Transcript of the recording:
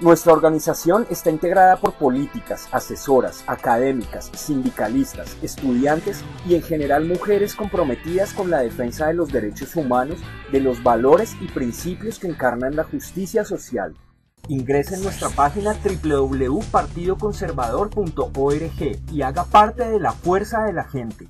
Nuestra organización está integrada por políticas, asesoras, académicas, sindicalistas, estudiantes y en general mujeres comprometidas con la defensa de los derechos humanos, de los valores y principios que encarnan la justicia social. Ingrese en nuestra página www.partidoconservador.org y haga parte de la fuerza de la gente.